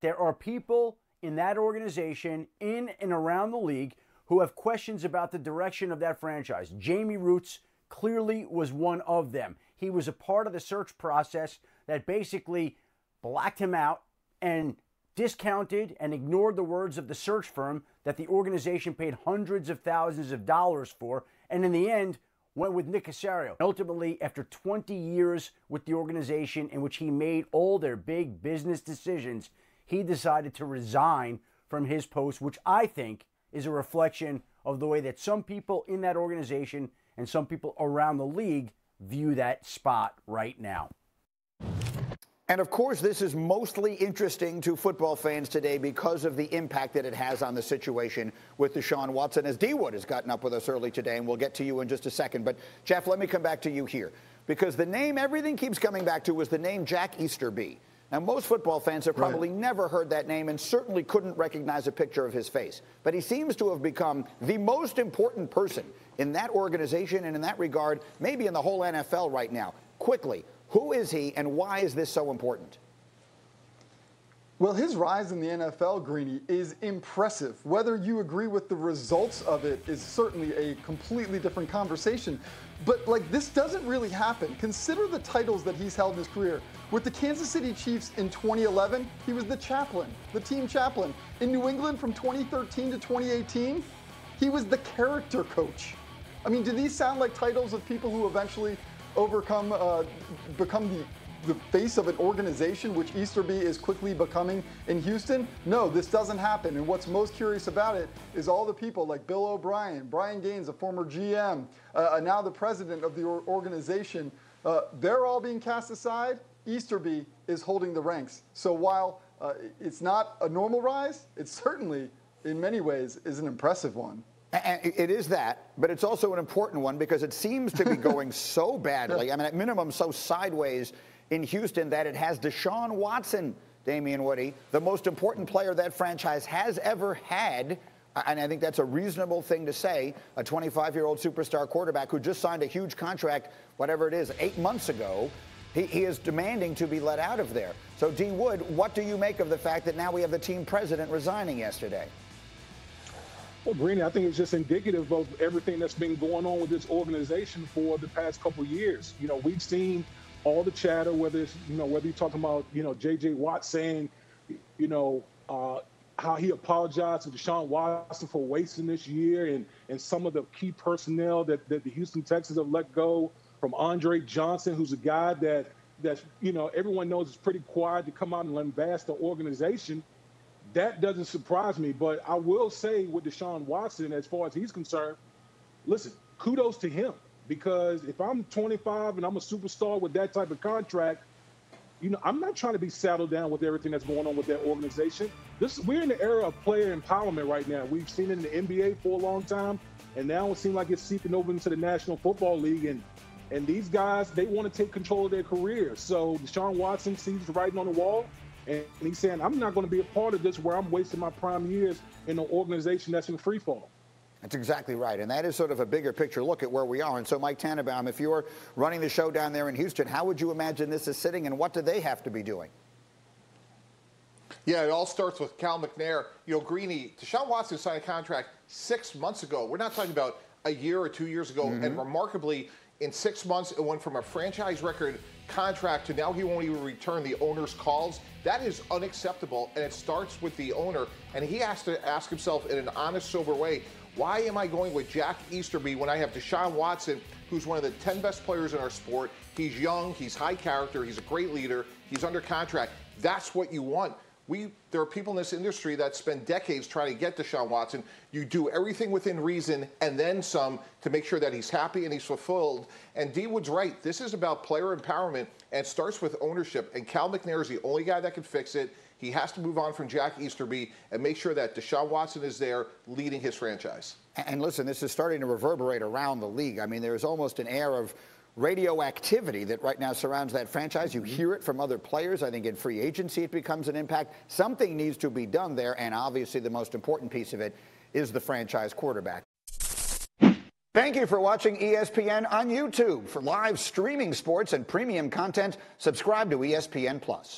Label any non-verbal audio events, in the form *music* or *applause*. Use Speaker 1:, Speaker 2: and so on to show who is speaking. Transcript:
Speaker 1: there are people in that organization, in and around the league, who have questions about the direction of that franchise. Jamey Rootes clearly was one of them. He was a part of the search process that basically blacked him out and discounted and ignored the words of the search firm that the organization paid hundreds of thousands of dollars for, and in the end, went with Nick Caserio. Ultimately, after 20 years with the organization in which he made all their big business decisions, he decided to resign from his post, which I think is a reflection of the way that some people in that organization and some people around the league view that spot right now.
Speaker 2: And of course, this is mostly interesting to football fans today because of the impact that it has on the situation with Deshaun Watson, as D Wood has gotten up with us early today, and we'll get to you in just a second. But, Jeff, let me come back to you here because the name everything keeps coming back to was the name Jack Easterby. Now, most football fans have probably right. never heard that name and certainly couldn't recognize a picture of his face. But he seems to have become the most important person in that organization and in that regard, maybe in the whole NFL right now. Quickly, who is he and why is this so important?
Speaker 3: Well, his rise in the NFL, Greeny, is impressive. Whether you agree with the results of it is certainly a completely different conversation. But, like, this doesn't really happen. Consider the titles that he's held in his career. With the Kansas City Chiefs in 2011, he was the chaplain, the team chaplain. In New England from 2013 to 2018, he was the character coach. I mean, do these sound like titles of people who eventually overcome, uh, become the the face of an organization, which Easterby is quickly becoming in Houston? No, this doesn't happen. And what's most curious about it is all the people like Bill O'Brien, Brian Gaines, a former GM, uh, now the president of the organization, uh, they're all being cast aside. Easterby is holding the ranks. So while uh, it's not a normal rise, it certainly, in many ways, is an impressive one.
Speaker 2: And it is that, but it's also an important one because it seems to be *laughs* going so badly. I mean, at minimum, so sideways in Houston that it has Deshaun Watson, Damien Woody, the most important player that franchise has ever had. And I think that's a reasonable thing to say. A 25 year old superstar quarterback who just signed a huge contract, whatever it is, eight months ago. He, he, is demanding to be let out of there. So, D. Wood, what do you make of the fact that now we have the team president resigning yesterday?
Speaker 4: Well, Greeny, I think it's just indicative of everything that's been going on with this organization for the past couple years. You know, we've seen all the chatter, whether it's, you know, whether you're talking about, you know, J.J. Watt saying, you know, uh, how he apologized to Deshaun Watson for wasting this year and, and some of the key personnel that, that the Houston Texans have let go from Andre Johnson, who's a guy that, that, you know, everyone knows is pretty quiet to come out and lambast the organization – that doesn't surprise me. But I will say with Deshaun Watson, as far as he's concerned, listen, kudos to him because if I'm 25 and I'm a superstar with that type of contract, you know, I'm not trying to be saddled down with everything that's going on with that organization. This we're in the era of player empowerment right now. We've seen it in the NBA for a long time, and now it seems like it's seeping over into the National Football League. And and these guys, they want to take control of their careers. So Deshaun Watson sees the writing on the wall. And he's saying, I'm not going to be a part of this where I'm wasting my prime years in an organization that's in free fall.
Speaker 2: That's exactly right. And that is sort of a bigger picture look at where we are. And so, Mike Tannenbaum, if you're running the show down there in Houston, how would you imagine this is sitting and what do they have to be doing?
Speaker 5: Yeah, it all starts with Cal McNair. You know, Greeny, Deshaun Watson signed a contract six months ago. We're not talking about a year or two years ago. Mm-hmm. And remarkably, in six months, it went from a franchise record contract to now he won't even return the owner's calls. That is unacceptable, and it starts with the owner. And he has to ask himself in an honest, sober way why am I going with Jack Easterby when I have Deshaun Watson, who's one of the 10 best players in our sport? He's young, he's high character, he's a great leader, he's under contract. That's what you want we there are people in this industry that spend decades trying to get Deshaun Watson. You do everything within reason and then some to make sure that he's happy and he's fulfilled. And D Wood's right. This is about player empowerment and starts with ownership. And Cal McNair is the only guy that can fix it. He has to move on from Jack Easterby and make sure that Deshaun Watson is there leading his franchise.
Speaker 2: And listen, this is starting to reverberate around the league. I mean, there is almost an air of radioactivity that right now surrounds that franchise. You hear it from other players. I think in free agency it becomes an impact. Something needs to be done there, and obviously the most important piece of it is the franchise quarterback. Thank you for watching ESPN on YouTube. For live streaming sports and premium content, subscribe to ESPN Plus.